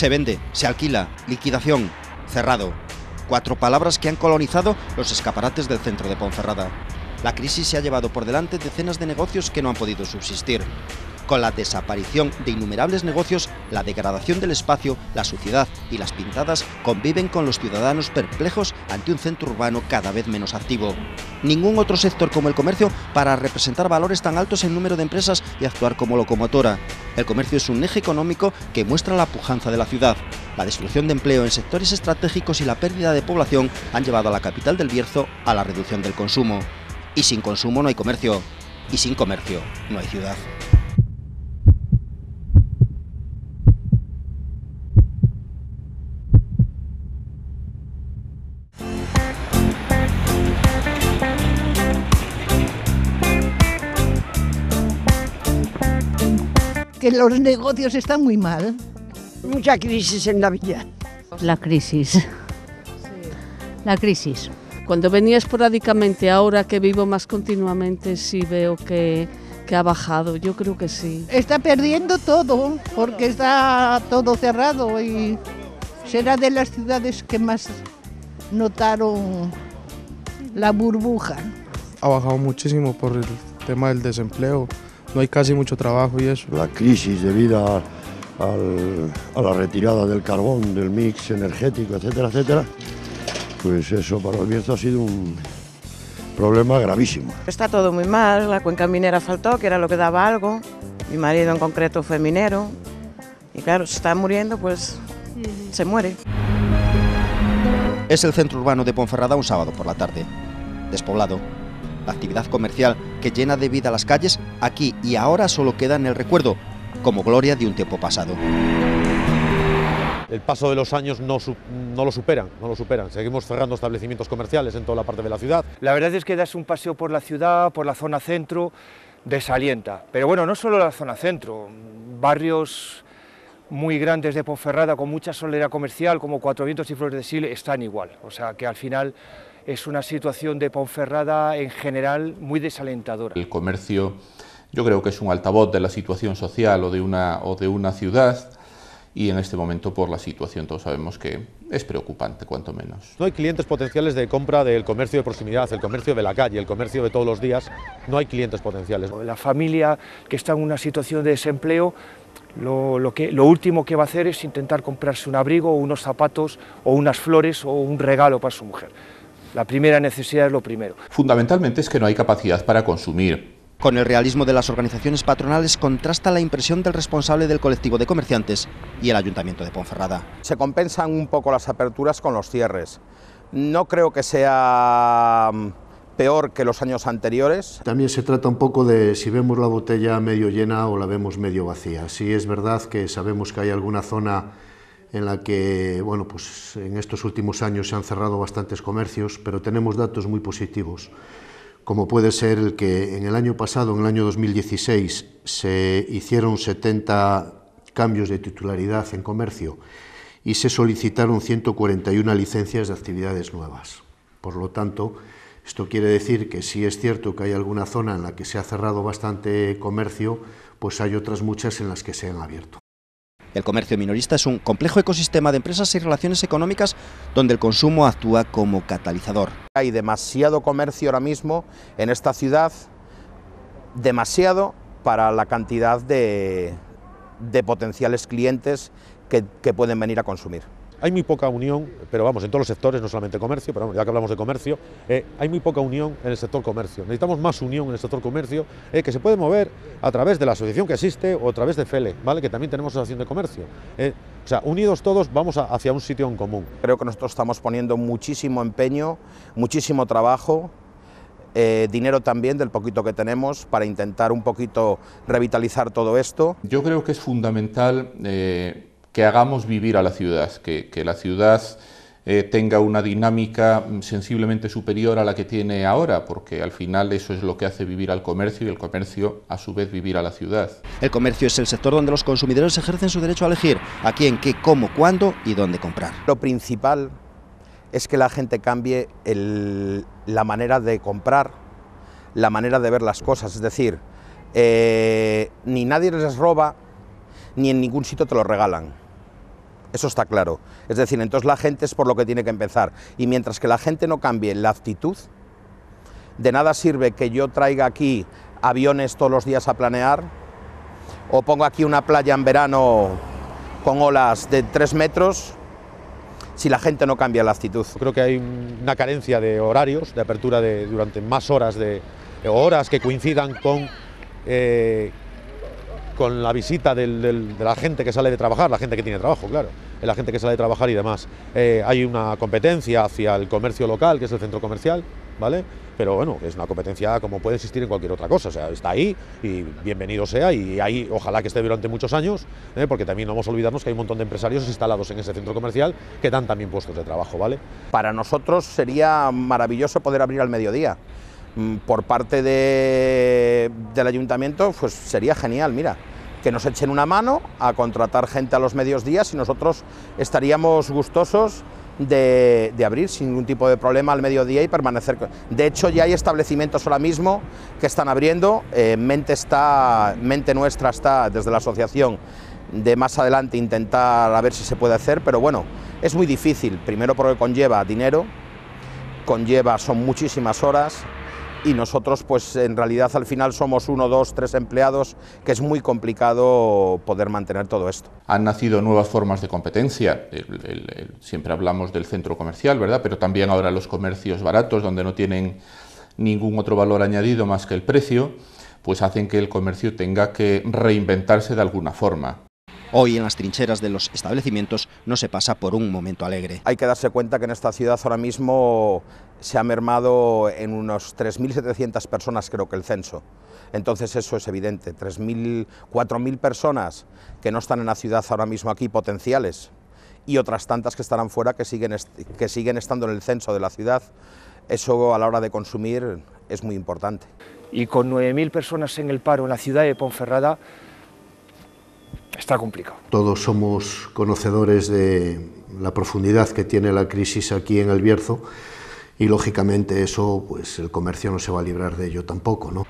Se vende, se alquila, liquidación, cerrado. Cuatro palabras que han colonizado los escaparates del centro de Ponferrada. La crisis se ha llevado por delante decenas de negocios que no han podido subsistir. Con la desaparición de innumerables negocios, la degradación del espacio, la suciedad y las pintadas conviven con los ciudadanos perplejos ante un centro urbano cada vez menos activo. Ningún otro sector como el comercio para representar valores tan altos en número de empresas y actuar como locomotora. El comercio es un eje económico que muestra la pujanza de la ciudad. La destrucción de empleo en sectores estratégicos y la pérdida de población han llevado a la capital del Bierzo a la reducción del consumo. Y sin consumo no hay comercio. Y sin comercio no hay ciudad. Que los negocios están muy mal. Mucha crisis en la villa. La crisis. La crisis. Cuando venía esporádicamente, ahora que vivo más continuamente, sí veo que, que ha bajado. Yo creo que sí. Está perdiendo todo porque está todo cerrado y será de las ciudades que más notaron la burbuja. Ha bajado muchísimo por el tema del desempleo no hay casi mucho trabajo y eso. La crisis debido a, a la retirada del carbón, del mix energético, etcétera, etcétera, pues eso para el Bierzo ha sido un problema gravísimo. Está todo muy mal, la cuenca minera faltó, que era lo que daba algo, mi marido en concreto fue minero, y claro, se está muriendo, pues se muere. Es el centro urbano de Ponferrada un sábado por la tarde, despoblado, la actividad comercial que llena de vida las calles, aquí y ahora solo queda en el recuerdo, como gloria de un tiempo pasado. El paso de los años no, no, lo superan, no lo superan. Seguimos cerrando establecimientos comerciales en toda la parte de la ciudad. La verdad es que das un paseo por la ciudad, por la zona centro, desalienta. Pero bueno, no solo la zona centro, barrios muy grandes de Ponferrada con mucha soledad comercial como Cuatro Vientos y Flores de Sile están igual. O sea que al final es una situación de Ponferrada en general muy desalentadora. El comercio yo creo que es un altavoz de la situación social o de una, o de una ciudad y en este momento por la situación todos sabemos que es preocupante, cuanto menos. No hay clientes potenciales de compra del comercio de proximidad, el comercio de la calle, el comercio de todos los días, no hay clientes potenciales. La familia que está en una situación de desempleo, lo, que, lo último que va a hacer es intentar comprarse un abrigo, unos zapatos, o unas flores, o un regalo para su mujer. La primera necesidad es lo primero. Fundamentalmente es que no hay capacidad para consumir. Con el realismo de las organizaciones patronales contrasta la impresión del responsable del colectivo de comerciantes y el Ayuntamiento de Ponferrada. Se compensan un poco las aperturas con los cierres. No creo que sea mm, peor que los años anteriores. También se trata un poco de si vemos la botella medio llena o la vemos medio vacía. Sí es verdad que sabemos que hay alguna zona en la que bueno, pues en estos últimos años se han cerrado bastantes comercios, pero tenemos datos muy positivos, como puede ser el que en el año pasado, en el año 2016, se hicieron 70 cambios de titularidad en comercio y se solicitaron 141 licencias de actividades nuevas. Por lo tanto, esto quiere decir que si es cierto que hay alguna zona en la que se ha cerrado bastante comercio, pues hay otras muchas en las que se han abierto. El comercio minorista es un complejo ecosistema de empresas y relaciones económicas donde el consumo actúa como catalizador. Hay demasiado comercio ahora mismo en esta ciudad, demasiado para la cantidad de, potenciales clientes que pueden venir a consumir. Hay muy poca unión, pero vamos, en todos los sectores, no solamente comercio, pero ya que hablamos de comercio, eh, hay muy poca unión en el sector comercio. Necesitamos más unión en el sector comercio, eh, que se puede mover a través de la asociación que existe o a través de FELE, ¿vale? que también tenemos asociación de comercio. Eh. o sea, unidos todos vamos hacia un sitio en común. Creo que nosotros estamos poniendo muchísimo empeño, muchísimo trabajo, dinero también del poquito que tenemos para intentar un poquito revitalizar todo esto. Yo creo que es fundamental que hagamos vivir a la ciudad, que, la ciudad eh, tenga una dinámica sensiblemente superior a la que tiene ahora, porque al final eso es lo que hace vivir al comercio y el comercio a su vez vivir a la ciudad. El comercio es el sector donde los consumidores ejercen su derecho a elegir a quién, qué, cómo, cuándo y dónde comprar. Lo principal es que la gente cambie la manera de comprar, la manera de ver las cosas, es decir, eh, ni nadie les roba, ni en ningún sitio te lo regalan. Eso está claro. Es decir, entonces la gente es por lo que tiene que empezar. Y mientras que la gente no cambie la actitud, de nada sirve que yo traiga aquí aviones todos los días a planear o ponga aquí una playa en verano con olas de tres metros si la gente no cambia la actitud. Creo que hay una carencia de horarios, de apertura de, durante más horas, de, de horas que coincidan con eh, con la visita de la gente que sale de trabajar, la gente que tiene trabajo, claro, la gente que sale de trabajar y demás. Eh, hay una competencia hacia el comercio local, que es el centro comercial, ¿vale? Pero bueno, es una competencia como puede existir en cualquier otra cosa, o sea, está ahí y bienvenido sea y ahí ojalá que esté durante muchos años, ¿eh? porque también no vamos a olvidarnos que hay un montón de empresarios instalados en ese centro comercial que dan también puestos de trabajo, ¿vale? Para nosotros sería maravilloso poder abrir al mediodía. Mm, por parte de, del ayuntamiento, pues sería genial, mira, que nos echen una mano a contratar gente a los medios días y nosotros estaríamos gustosos de, de, abrir sin ningún tipo de problema al mediodía y permanecer. De hecho, ya hay establecimientos ahora mismo que están abriendo. Eh, mente, está, mente nuestra está desde la asociación de más adelante intentar a ver si se puede hacer, pero bueno, es muy difícil. Primero porque conlleva dinero, conlleva, son muchísimas horas, y nosotros pues en realidad al final somos uno, dos, tres empleados, que es muy complicado poder mantener todo esto. Han nacido nuevas formas de competencia, siempre hablamos del centro comercial, ¿verdad? Pero también ahora los comercios baratos, donde no tienen ningún otro valor añadido más que el precio, pues hacen que el comercio tenga que reinventarse de alguna forma. Hoy en las trincheras de los establecimientos no se pasa por un momento alegre. Hay que darse cuenta que en esta ciudad ahora mismo se ha mermado en unos 3.700 personas creo que el censo. Entonces eso es evidente, 3.000, 4.000 personas que no están en la ciudad ahora mismo aquí potenciales y otras tantas que estarán fuera que siguen, que siguen estando en el censo de la ciudad. Eso a la hora de consumir es muy importante. Y con 9.000 personas en el paro en la ciudad de Ponferrada, está complicado. Todos somos conocedores de la profundidad que tiene la crisis aquí en el Bierzo y lógicamente eso, pues el comercio no se va a librar de ello tampoco, ¿no?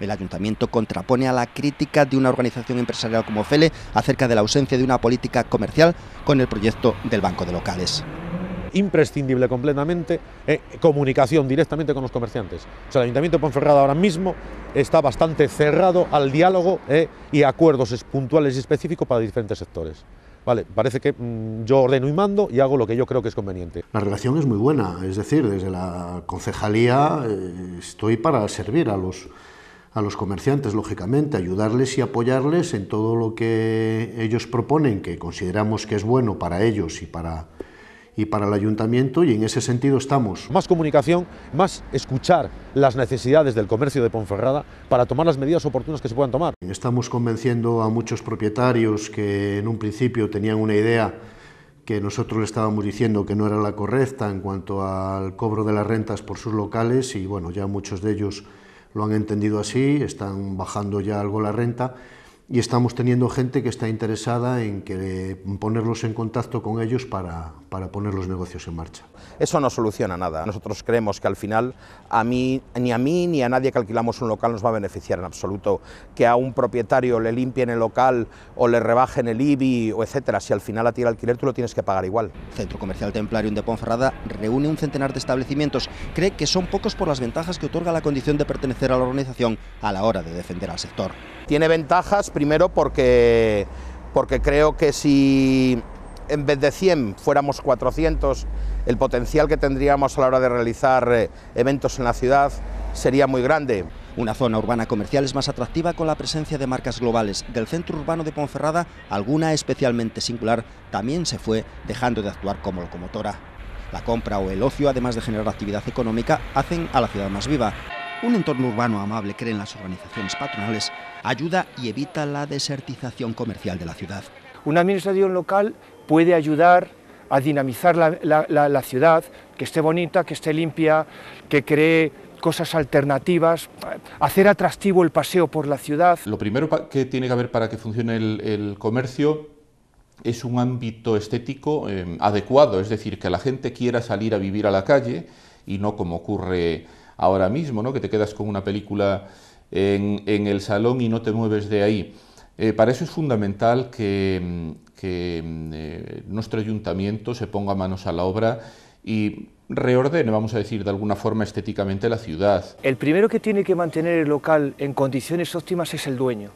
El ayuntamiento contrapone a la crítica de una organización empresarial como FELE acerca de la ausencia de una política comercial con el proyecto del Banco de Locales imprescindible completamente eh, comunicación directamente con los comerciantes. O sea, el Ayuntamiento de Ponferrada ahora mismo está bastante cerrado al diálogo eh, y acuerdos puntuales y específicos para diferentes sectores. Vale, parece que mmm, yo ordeno y mando y hago lo que yo creo que es conveniente. La relación es muy buena, es decir, desde la concejalía eh, estoy para servir a los, a los comerciantes, lógicamente, ayudarles y apoyarles en todo lo que ellos proponen, que consideramos que es bueno para ellos y para, y para el ayuntamiento y en ese sentido estamos. Más comunicación, más escuchar las necesidades del comercio de Ponferrada para tomar las medidas oportunas que se puedan tomar. Estamos convenciendo a muchos propietarios que en un principio tenían una idea que nosotros le estábamos diciendo que no era la correcta en cuanto al cobro de las rentas por sus locales y bueno, ya muchos de ellos lo han entendido así, están bajando ya algo la renta y estamos teniendo gente que está interesada en que ponerlos en contacto con ellos para, para, poner los negocios en marcha. Eso no soluciona nada. Nosotros creemos que al final a mí, ni a mí ni a nadie que alquilamos un local nos va a beneficiar en absoluto. Que a un propietario le limpien el local o le rebajen el IBI o etcétera, si al final a ti el alquiler tú lo tienes que pagar igual. Centro Comercial Templarium de Ponferrada reúne un centenar de establecimientos. Cree que son pocos por las ventajas que otorga la condición de pertenecer a la organización a la hora de defender al sector. Tiene ventajas, primero porque, porque creo que si en vez de 100 fuéramos 400, el potencial que tendríamos a la hora de realizar eh, eventos en la ciudad sería muy grande. Una zona urbana comercial es más atractiva con la presencia de marcas globales. Del centro urbano de Ponferrada, alguna especialmente singular también se fue dejando de actuar como locomotora. La compra o el ocio, además de generar actividad económica, hacen a la ciudad más viva. Un entorno urbano amable, creen las organizaciones patronales, ayuda y evita la desertización comercial de la ciudad. Una administración local puede ayudar a dinamizar la, la, la, la ciudad, que esté bonita, que esté limpia, que cree cosas alternativas, hacer atractivo el paseo por la ciudad. Lo primero que tiene que haber para que funcione el, el comercio es un ámbito estético eh, adecuado, es decir, que la gente quiera salir a vivir a la calle y no como ocurre ahora mismo, ¿no? que te quedas con una película en, en el salón y no te mueves de ahí. Eh, para eso es fundamental que, que eh, nuestro ayuntamiento se ponga manos a la obra y reordene, vamos a decir, de alguna forma estéticamente la ciudad. El primero que tiene que mantener el local en condiciones óptimas es el dueño,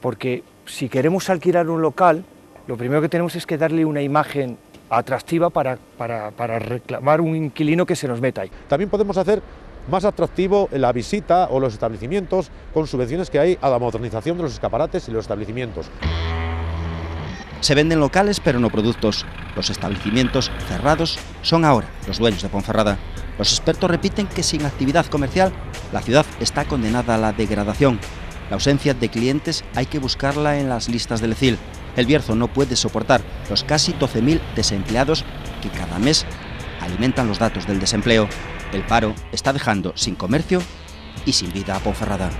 porque si queremos alquilar un local, lo primero que tenemos es que darle una imagen atractiva para, para, para reclamar un inquilino que se nos meta ahí. También podemos hacer más atractivo la visita o los establecimientos con subvenciones que hay a la modernización de los escaparates y los establecimientos. Se venden locales pero no productos. Los establecimientos cerrados son ahora los dueños de Ponferrada. Los expertos repiten que sin actividad comercial la ciudad está condenada a la degradación. La ausencia de clientes hay que buscarla en las listas del ECIL. El Bierzo no puede soportar los casi 12.000 desempleados que cada mes alimentan los datos del desempleo. El paro está dejando sin comercio y sin vida a Ponferrada.